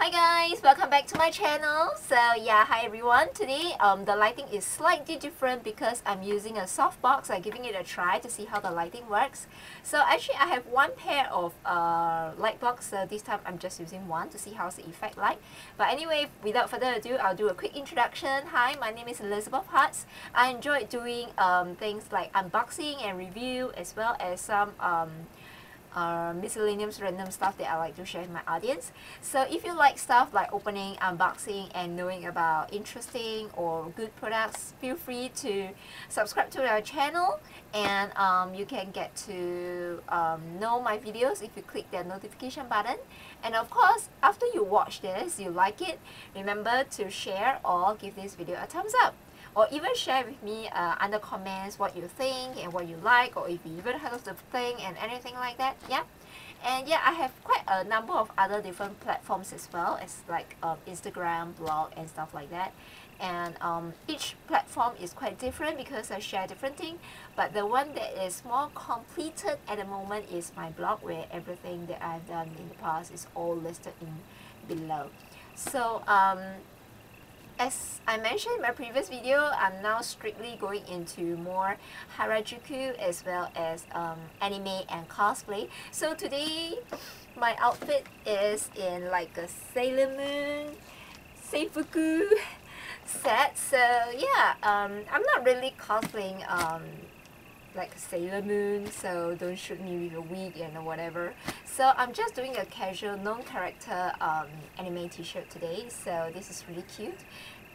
Hi guys, welcome back to my channel. So yeah, hi everyone. Today um, the lighting is slightly different because I'm using a softbox. I'm giving it a try to see how the lighting works. So actually I have one pair of uh, light box. So this time I'm just using one to see how's the effect like. But anyway, without further ado, I'll do a quick introduction. Hi, my name is Elizabeth Heartz. I enjoy doing um, things like unboxing and review as well as some um, uh, miscellaneous random stuff that I like to share with my audience. So if you like stuff like opening, unboxing, and knowing about interesting or good products, feel free to subscribe to our channel and um, you can get to um, know my videos if you click the notification button. And of course, after you watch this, you like it, remember to share or give this video a thumbs up or even share with me uh, under comments what you think and what you like or if you even heard of the thing and anything like that yeah? And yeah I have quite a number of other different platforms as well as like um, Instagram blog and stuff like that. And um, each platform is quite different because I share different things but the one that is more completed at the moment is my blog where everything that I've done in the past is all listed in below. So um, as I mentioned in my previous video, I'm now strictly going into more Harajuku as well as um, anime and cosplay. So today, my outfit is in like a Sailor Moon Seifuku set. So yeah, um, I'm not really cosplaying um, like Sailor Moon, so don't shoot me with a wig and whatever. So I'm just doing a casual non-character um, anime t-shirt today, so this is really cute.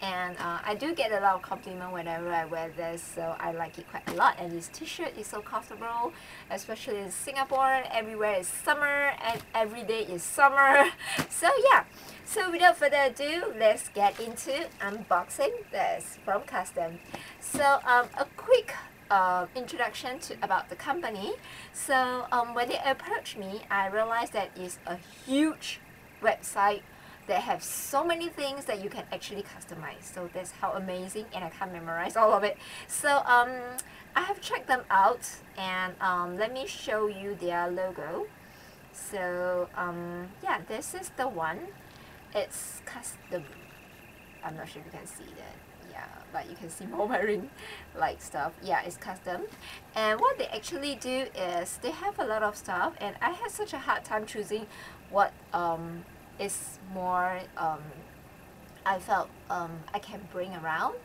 And uh, I do get a lot of compliment whenever I wear this, so I like it quite a lot. And this t-shirt is so comfortable, especially in Singapore. Everywhere is summer, and every day is summer. So yeah, so without further ado, let's get into unboxing this from Kusdom. So um, a quick uh, introduction to about the company. So um, when they approached me, I realized that it's a huge website that have so many things that you can actually customize. So that's how amazing, and I can't memorize all of it. So um, I have checked them out, and um, let me show you their logo. So um, yeah, this is the one. It's Kusdom. I'm not sure if you can see that yeah but you can see more wearing like stuff. Yeah it's Kusdom. And what they actually do is they have a lot of stuff and I had such a hard time choosing what um, is more um, I felt um, I can bring around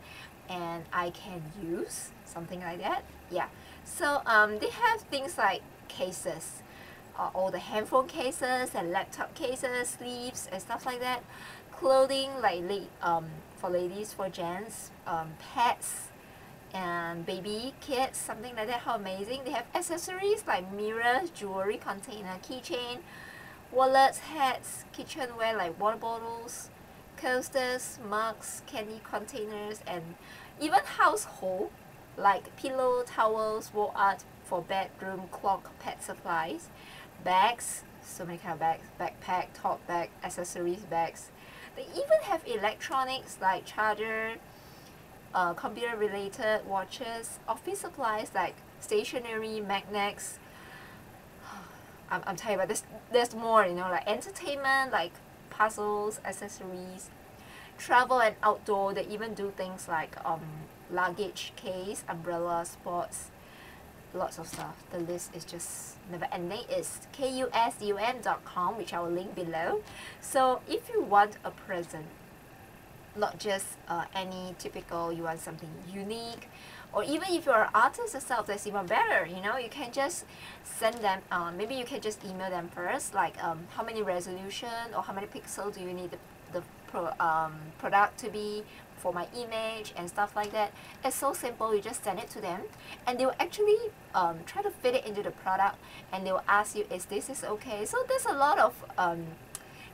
and I can use something like that. Yeah. So um, they have things like cases uh, all the handphone cases and laptop cases sleeves and stuff like that. Clothing like um, for ladies for gents um, pets and baby kits something like that. How amazing. They have accessories like mirrors jewelry container keychain wallets hats kitchenware like water bottles coasters mugs candy containers and even household like pillow towels wall art for bedroom clock pet supplies bags so many kind of bags backpack top bag accessories bags they even have electronics like charger, uh, computer related watches, office supplies like stationery, magnets. I'm, I'm tired, but there's, there's more, you know, like entertainment, like puzzles, accessories, travel and outdoor. They even do things like um, luggage case, umbrella, sports, lots of stuff. The list is just never ending. It's kusdom.com, which I will link below. So if you want a present, not just uh, any typical, you want something unique, or even if you're an artist yourself, that's even better. You know, you can just send them. Um, maybe you can just email them first, like um, how many resolution or how many pixels do you need the, the pro, um, product to be for my image and stuff like that. It's so simple, you just send it to them and they will actually um, try to fit it into the product and they will ask you, is this is okay? So there's a lot of um,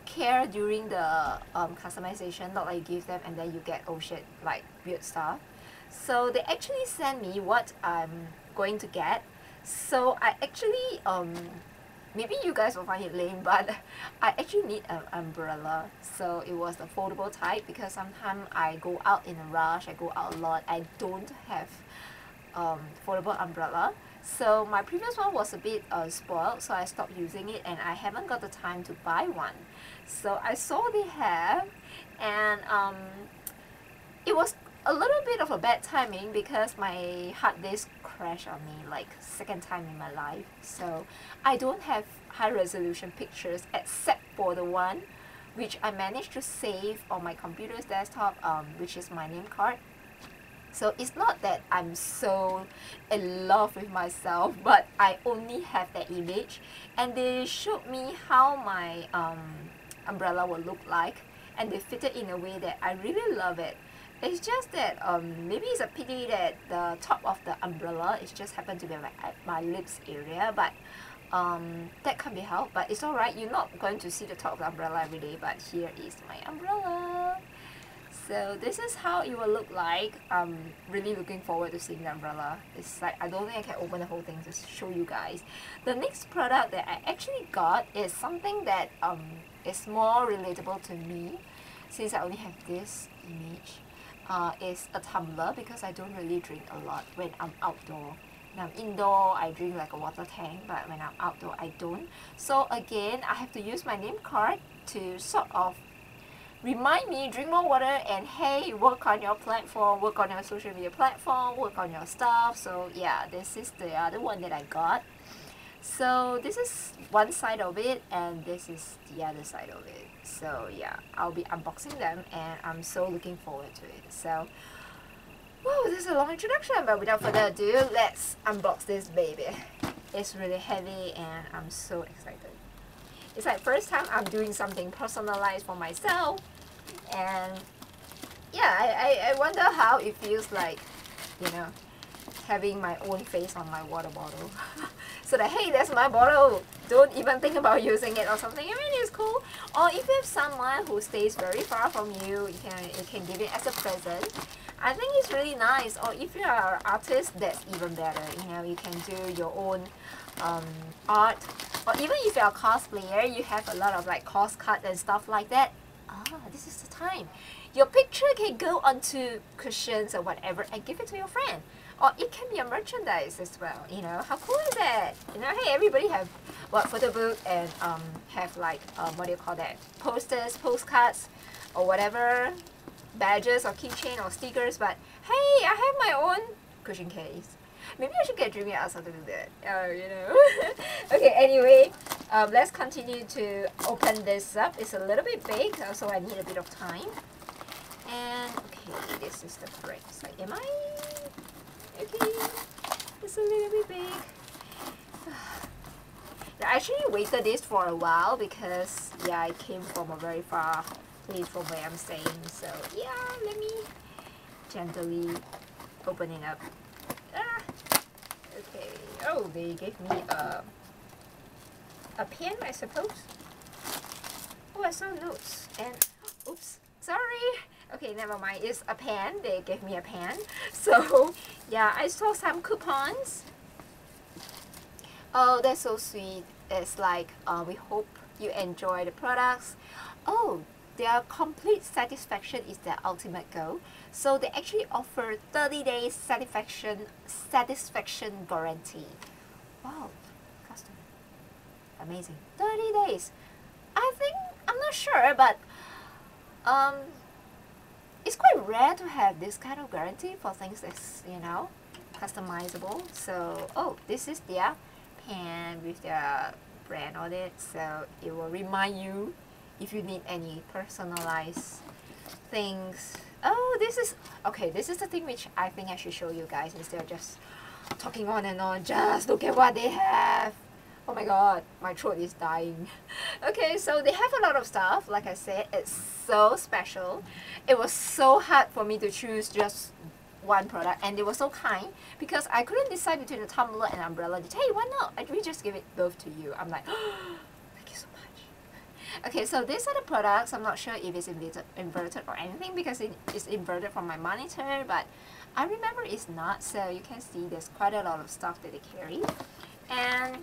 care during the um, customization, not like you give them and then you get, oh shit, like weird stuff. So they actually send me what I'm going to get. So I actually um, maybe you guys will find it lame but I actually need an umbrella. So it was the foldable type because sometimes I go out in a rush I go out a lot I don't have um, foldable umbrella. So my previous one was a bit uh, spoiled so I stopped using it and I haven't got the time to buy one. So I saw they have and um, it was a little bit of a bad timing because my hard disk crashed on me like second time in my life. So I don't have high resolution pictures except for the one which I managed to save on my computer's desktop um, which is my name card. So it's not that I'm so in love with myself but I only have that image. And they showed me how my um, umbrella will look like and they fit it in a way that I really love it it's just that um, maybe it's a pity that the top of the umbrella is just happened to be at my lips area but um, that can be helped but it's alright. You're not going to see the top of the umbrella every day but here is my umbrella. So this is how it will look like I'm really looking forward to seeing the umbrella. It's like I don't think I can open the whole thing to show you guys. The next product that I actually got is something that um, is more relatable to me since I only have this image uh, is a tumbler because I don't really drink a lot when I'm outdoor. When I'm indoor I drink like a water tank but when I'm outdoor I don't. So again I have to use my name card to sort of remind me drink more water and hey work on your platform work on your social media platform work on your stuff. So yeah this is the other one that I got so this is one side of it and this is the other side of it. So yeah I'll be unboxing them and I'm so looking forward to it. So Whoa, this is a long introduction but without further ado let's unbox this baby. It's really heavy and I'm so excited. It's like first time I'm doing something personalized for myself and yeah I, I, I wonder how it feels like you know having my own face on my water bottle. So that hey that's my bottle. Don't even think about using it or something. I mean it's cool. Or if you have someone who stays very far from you you can you can give it as a present. I think it's really nice. Or if you are an artist that's even better. You know you can do your own um, art. Or even if you're a cosplayer you have a lot of like cost cut and stuff like that. Ah, this is the time. Your picture can go onto cushions or whatever and give it to your friend. Or it can be a merchandise as well, you know. How cool is that? You know, hey, everybody have what photo book and um, have like, um, what do you call that? Posters, postcards, or whatever, badges or keychain or stickers. But hey, I have my own cushion case. Maybe I should get Dreamy Arts to do that. Oh, you know. okay, anyway, um, let's continue to open this up. It's a little bit big, uh, so I need a bit of time. And, okay, this is the correct side. Am I? Okay, it's a little bit big. I actually waited this for a while because, yeah, I came from a very far place from where I'm staying. So, yeah, let me gently open it up. Ah, okay. Oh, they gave me a a pen, I suppose. Oh, I saw notes and oops, sorry. Okay, never mind. It's a pen. They gave me a pen. So yeah, I saw some coupons. Oh, that's so sweet. It's like uh, we hope you enjoy the products. Oh, their complete satisfaction is their ultimate goal. So they actually offer 30 days satisfaction satisfaction guarantee. Wow, Kusdom. Amazing. 30 days. I think I'm not sure, but um it's quite rare to have this kind of guarantee for things that's, you know, customizable. So, oh, this is their pen with their brand on it. So it will remind you if you need any personalized things oh this is okay this is the thing which I think I should show you guys instead of just talking on and on just look at what they have oh my god my throat is dying okay so they have a lot of stuff like I said it's so special it was so hard for me to choose just one product and they were so kind because I couldn't decide between the tumbler and umbrella they hey why not we just give it both to you I'm like thank you so much. Okay, so these are the products. I'm not sure if it's inverted, inverted or anything because it is inverted from my monitor, but I remember it's not. So you can see there's quite a lot of stuff that they carry. And,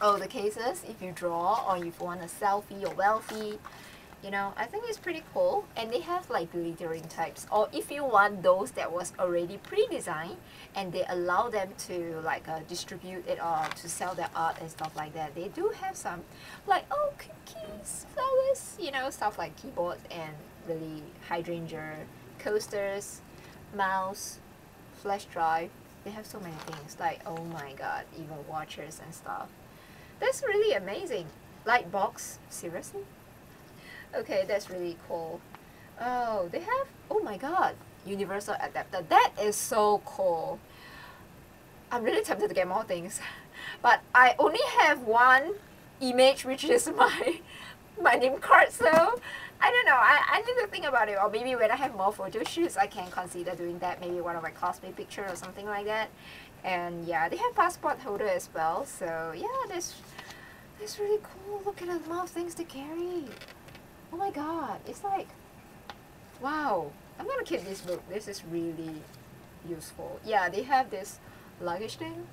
oh, the cases, if you draw or if you want a selfie or wealthy, you know I think it's pretty cool. And they have like glittering types. Or if you want those that was already pre-designed and they allow them to like uh, distribute it or to sell their art and stuff like that they do have some like oh cookies flowers you know stuff like keyboards and really hydrangea coasters mouse flash drive. They have so many things like oh my god even watchers and stuff that's really amazing. Light box? Seriously? Okay that's really cool. Oh they have oh my god universal adapter. That is so cool. I'm really tempted to get more things but I only have one image which is my my name card so I don't know. I, I need to think about it or maybe when I have more photo shoots I can consider doing that. Maybe one of my cosplay picture or something like that and yeah they have passport holder as well so yeah that's that's really cool look at the amount of things to carry. Oh my god it's like wow. I'm gonna keep this book. This is really useful. Yeah they have this luggage thing.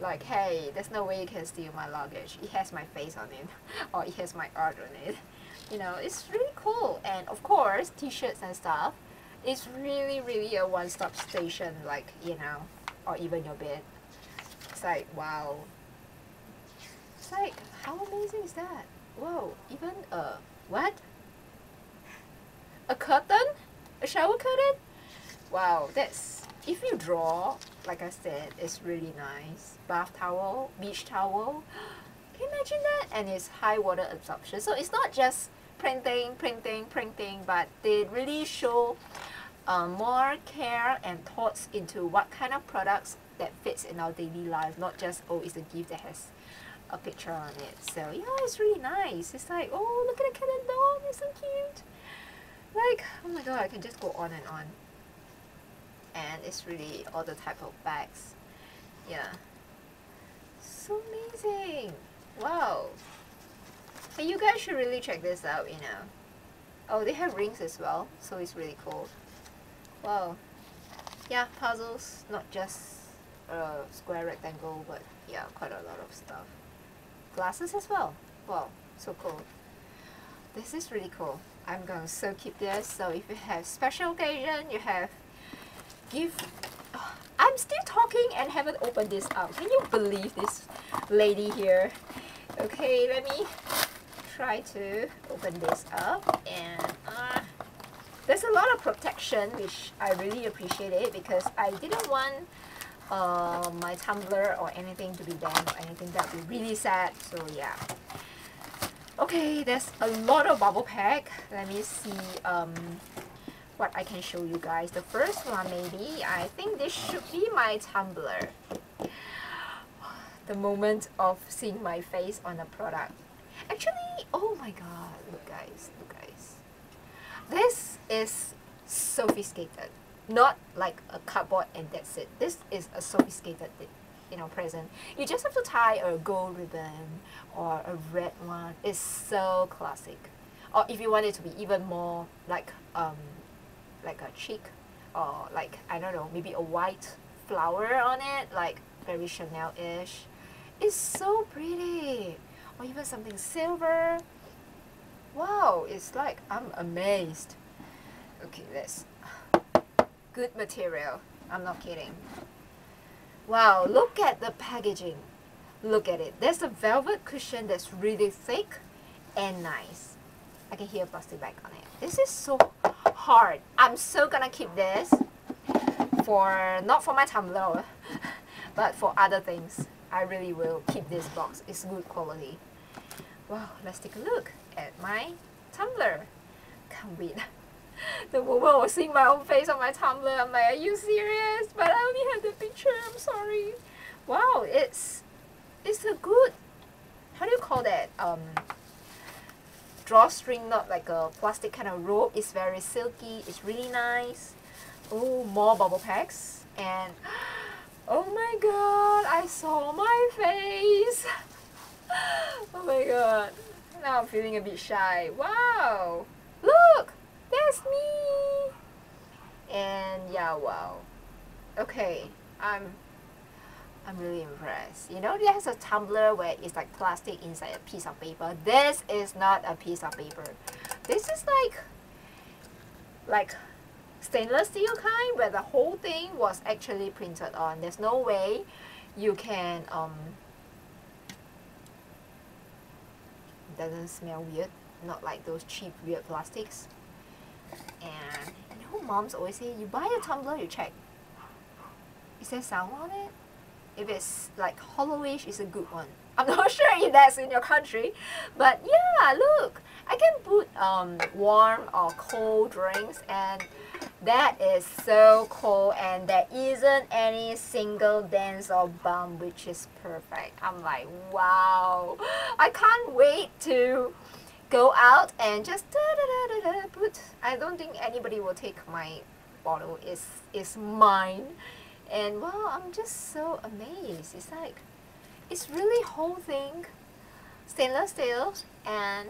Like hey there's no way you can steal my luggage. It has my face on it or it has my art on it. You know it's really cool. And of course t-shirts and stuff. It's really really a one-stop station like you know or even your bed. It's like wow. It's like how amazing is that? Whoa even a what? A curtain? A shower curtain? Wow that's if you draw like I said it's really nice. Bath towel beach towel. Can you imagine that? And it's high water absorption. So it's not just printing printing printing but they really show um, more care and thoughts into what kind of products that fits in our daily life not just oh it's a gift that has a picture on it. So yeah it's really nice. It's like oh look at the cat dog it's so cute. Like oh my god I can just go on and on. And it's really all the type of bags. Yeah. So amazing. Wow. Hey, you guys should really check this out you know. Oh they have rings as well so it's really cool wow. Yeah puzzles not just a square rectangle but yeah quite a lot of stuff. Glasses as well. Wow so cool. This is really cool. I'm gonna so keep this. So if you have special occasion you have gift I'm still talking and haven't opened this up. Can you believe this lady here? Okay let me try to open this up and uh, there's a lot of protection which I really appreciate it because I didn't want uh, my tumbler or anything to be damaged or anything. That would be really sad. So yeah. Okay there's a lot of bubble pack. Let me see um, what I can show you guys. The first one maybe I think this should be my tumbler the moment of seeing my face on a product. Actually oh my god look guys look. guys this is sophisticated not like a cardboard and that's it. This is a sophisticated you know present. You just have to tie a gold ribbon or a red one. It's so classic. Or if you want it to be even more like um like a cheek or like I don't know maybe a white flower on it like very Chanel-ish. It's so pretty. Or even something silver wow it's like I'm amazed. Okay let's good material. I'm not kidding. Wow look at the packaging. Look at it. There's a velvet cushion that's really thick and nice. I can hear plastic bag on it. This is so hard. I'm so gonna keep this for not for my tumbler but for other things. I really will keep this box. It's good quality. Wow let's take a look at my tumbler. can't wait the I was seeing my own face on my tumbler. I'm like, are you serious? But I only have the picture, I'm sorry. Wow, it's it's a good how do you call that? Um drawstring, not like a plastic kind of rope. It's very silky, it's really nice. Oh, more bubble packs. And oh my god, I saw my face. oh my god. Now I'm feeling a bit shy. Wow. Look! That's me! And yeah, wow. Okay, I'm I'm really impressed. You know, there's a tumbler where it's like plastic inside a piece of paper. This is not a piece of paper. this is like like stainless steel kind where the whole thing was actually printed on. There's no way you can um doesn't smell weird not like those cheap weird plastics. And you know moms always say you buy a tumbler you check. Is there sound on it? If it's like hollowish it's a good one I'm not sure if that's in your country but yeah look I can put um, warm or cold drinks and that is so cool and there isn't any single dance or bump which is perfect. I'm like wow. I can't wait to go out and just da da da da da put I don't think anybody will take my bottle. It's, it's mine. And wow I'm just so amazed. It's like it's really whole thing. Stainless steel and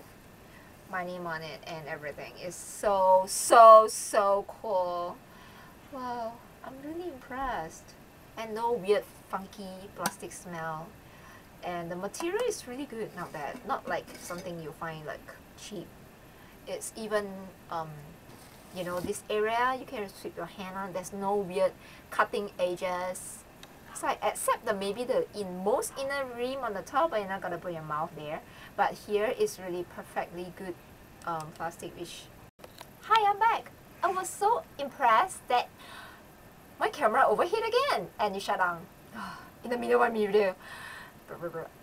my name on it and everything. Is so so so cool. Wow I'm really impressed. And no weird funky plastic smell. And the material is really good not bad. Not like something you find like cheap. It's even um, you know this area you can sweep your hand on. There's no weird cutting edges it's like except the maybe the in most inner rim on the top but you're not gonna put your mouth there. But here is really perfectly good um, plastic which hi I'm back. I was so impressed that my camera overheat again and it shut down. In the middle of my video.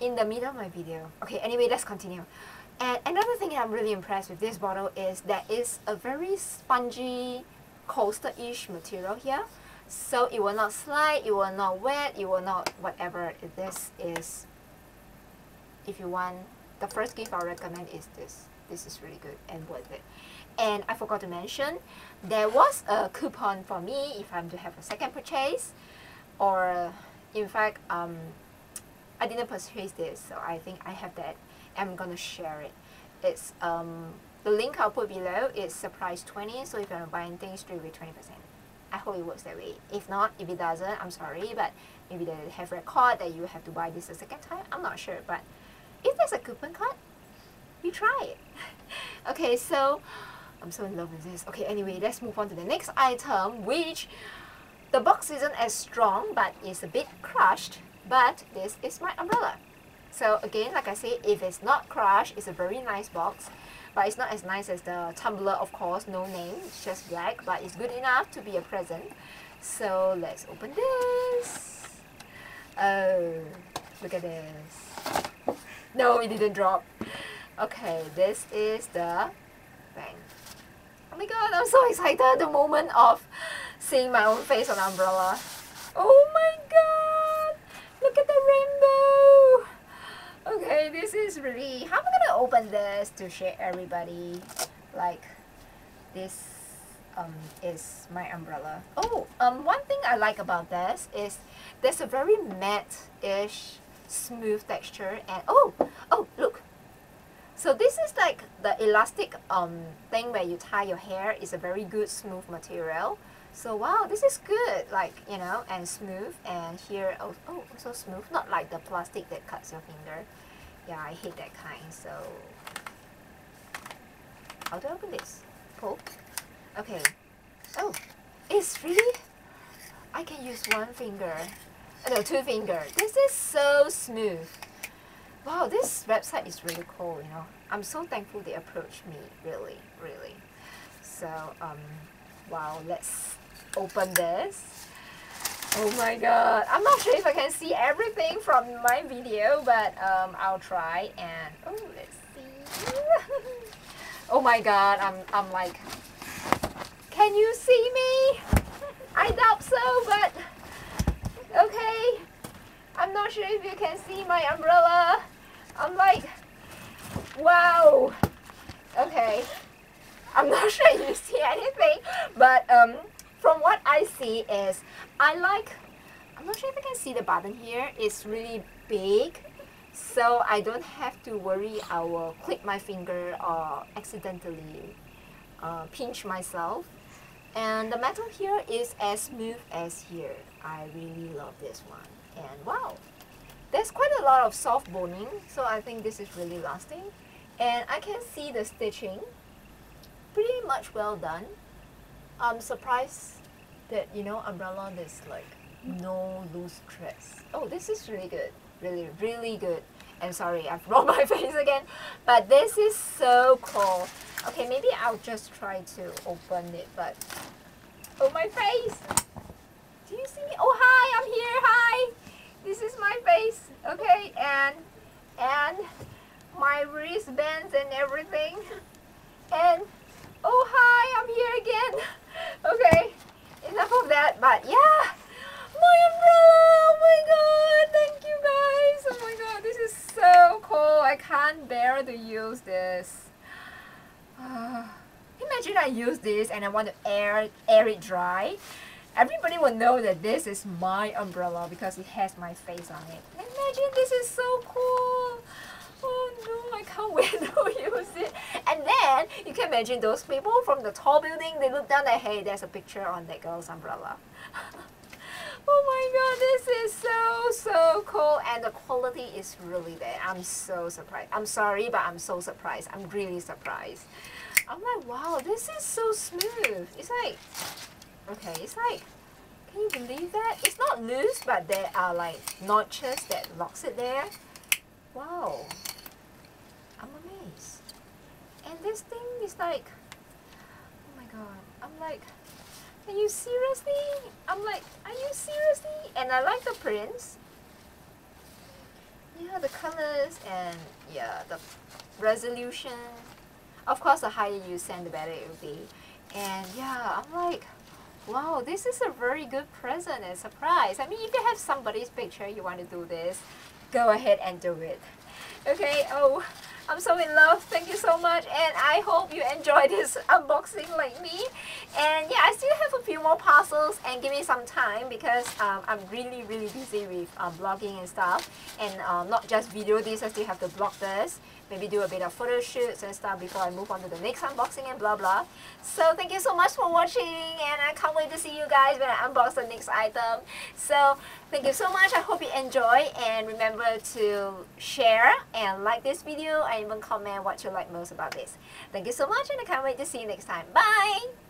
In the middle of my video. Okay anyway let's continue. And another thing I'm really impressed with this bottle is that it's a very spongy coaster-ish material here so it will not slide, it will not wet, it will not whatever this is. If you want the first gift I recommend is this. This is really good and worth it. And I forgot to mention there was a coupon for me if I'm to have a second purchase. Or in fact um, I didn't purchase this so I think I have that. I'm gonna share it. It's um, the link I'll put below is surprise 20 so if you're buying things straight with 20% I hope it works that way. If not if it doesn't I'm sorry but maybe they have record that you have to buy this a second time. I'm not sure but if there's a coupon code we try it. Okay so I'm so in love with this. Okay anyway let's move on to the next item which the box isn't as strong but it's a bit crushed but this is my umbrella. So again like I say if it's not crushed it's a very nice box but it's not as nice as the tumbler of course no name it's just black but it's good enough to be a present. So let's open this. Oh look at this. No it didn't drop. Okay this is the bang oh my god I'm so excited the moment of seeing my own face on umbrella. Oh my god look at the rainbow okay this is really how am I gonna open this to share everybody? Like this um, is my umbrella. Oh um one thing I like about this is there's a very matte-ish smooth texture and oh oh look. So this is like the elastic um, thing where you tie your hair is a very good smooth material. So wow, this is good, like, you know, and smooth. And here, oh, oh, so smooth, not like the plastic that cuts your finger. Yeah, I hate that kind, so... How do I open this? Pull. Okay. Oh, it's really... I can use one finger. No, two finger. This is so smooth wow, this website is really cool, you know. I'm so thankful they approached me, really, really. So, um, wow, let's open this. Oh my god, I'm not sure if I can see everything from my video, but um, I'll try and, oh, let's see. oh my god, I'm, I'm like, can you see me? I doubt so, but okay. I'm not sure if you can see my umbrella. I'm like, wow. Okay. I'm not sure you see anything, but um, from what I see is, I like, I'm not sure if you can see the button here. It's really big, so I don't have to worry I will click my finger or accidentally uh, pinch myself. And the metal here is as smooth as here. I really love this one. And wow, there's quite a lot of soft boning, so I think this is really lasting. And I can see the stitching. Pretty much well done. I'm surprised that you know umbrella is like no loose threads. Oh, this is really good. Really, really good. And sorry, I've rolled my face again. But this is so cool. Okay, maybe I'll just try to open it, but oh my face! Do you see me? Oh hi, I'm here. Hi. This is my face. Okay, and and my wristbands and everything. And oh hi, I'm here again. Okay, enough of that. But yeah, my umbrella. Oh my god, thank you guys. Oh my god, this is so cool. I can't bear to use this. Uh, imagine I use this and I want to air air it dry. Everybody will know that this is my umbrella because it has my face on it. Imagine this is so cool. Oh no, I can't wait to use it. And then you can imagine those people from the tall building, they look down and hey, there's a picture on that girl's umbrella. oh my god, this is so, so cool. And the quality is really there. I'm so surprised. I'm sorry, but I'm so surprised. I'm really surprised. I'm like, wow, this is so smooth. It's like, okay, it's like, can you believe that? It's not loose, but there are like notches that locks it there. Wow. I'm amazed. And this thing is like, oh my god. I'm like, are you seriously? I'm like, are you seriously? And I like the prints. Yeah, the colors and yeah, the resolution. Of course, the higher you send, the better it will be. And yeah, I'm like, wow, this is a very good present and surprise. I mean, if you have somebody's picture, you want to do this, go ahead and do it. Okay, oh, I'm so in love. Thank you so much. And I hope you enjoy this unboxing like me. And yeah, I still have a few more parcels and give me some time because um, I'm really, really busy with um, blogging and stuff. And um, not just video this, I still have to blog this maybe do a bit of photo shoots and stuff before I move on to the next unboxing and blah blah. So thank you so much for watching and I can't wait to see you guys when I unbox the next item. So thank you so much. I hope you enjoy and remember to share and like this video and even comment what you like most about this. Thank you so much and I can't wait to see you next time. Bye!